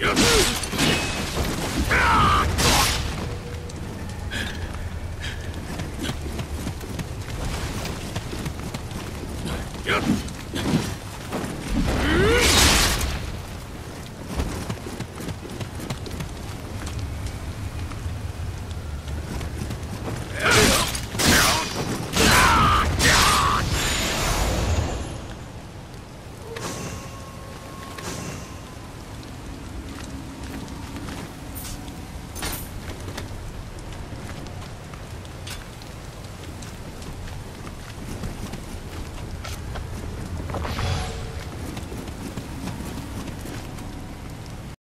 Yep.